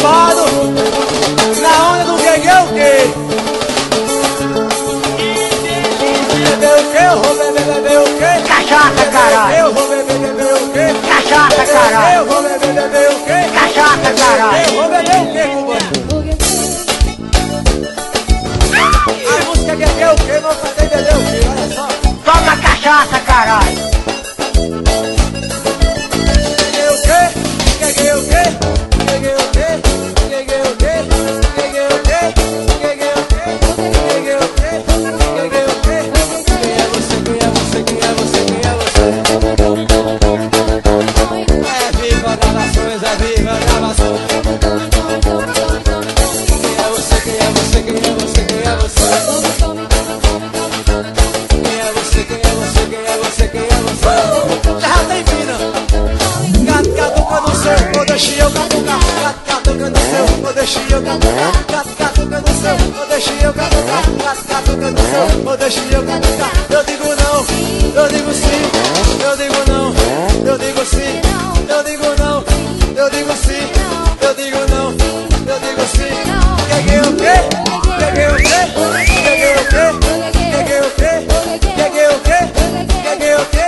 safado Na onda do que que é o quê? Beber o quê? Eu vou beber, beber o quê? Cachaça, caralho. Eu vou beber, beber o quê? Cachaça, caralho. Eu vou beber, beber o quê? Cachaça, caralho. Eu vou beber o quê, cubano? A música que é o quê? Vou fazer beber o quê? Olha só Toma cachaça, caralho. Deixar eu catucar. Catuca no seu, vou deixar eu catucar. Gato, catuca no seu, vou deixar eu catucar. No seu, vou deixar eu catucar. Eu digo não, eu digo sim, eu digo não, eu digo sim, eu digo não, eu digo sim, eu digo não, eu digo sim. Peguei o quê? Peguei o quê? Peguei o quê? Peguei o quê? Peguei o quê? Peguei o quê?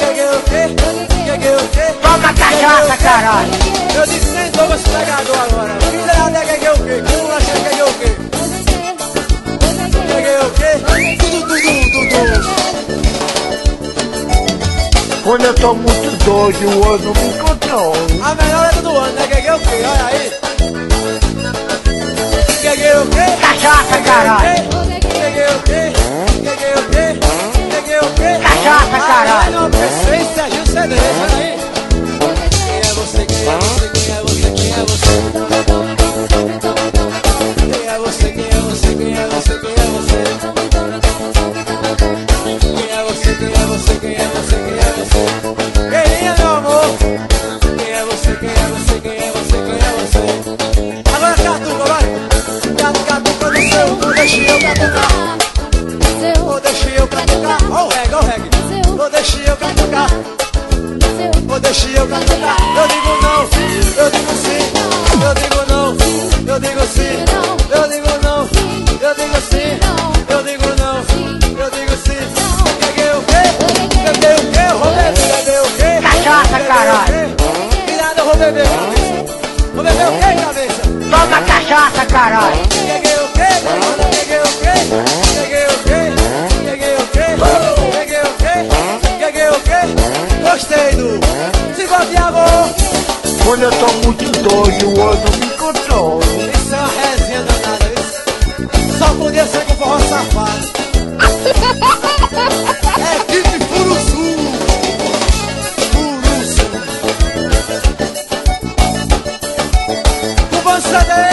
Peguei o quê? Peguei o quê? Toma cachaça, caralho. Eu disse nem tô mais pegador agora. Miserável, peguei o quê? Como achei que peguei o quê? Peguei o quê? Tudo, tudo, tudo. Quando eu tô muito doido, eu não me controlo. A melhor é do ano, né? Peguei o quê? Olha aí. Peguei o quê? Cachaça, caralho. Peguei o quê? Peguei o quê? Peguei o quê? Cachaça, caralho. não pensei, Serginho Cedês, olha Quem é você? Quem é você? Quem é meu amor? Quem é você? Quem é você? Quem é você? Quem é você? Agora catuca, vai! Catu, catuca no seu, não deixe eu catucar! Vou deixar eu catucar! Ó o reggae, ó o reggae! Vou deixar eu catucar! Caralho. Cuidado, eu vou beber! Vou beber o quê, cabeça? Toma cachaça, caralho. Peguei o quê? Peguei o quê? Peguei o quê? Peguei o quê? Peguei o quê? Peguei o quê? Gostei do Santiago. Quando eu tô muito doido, eu não 再见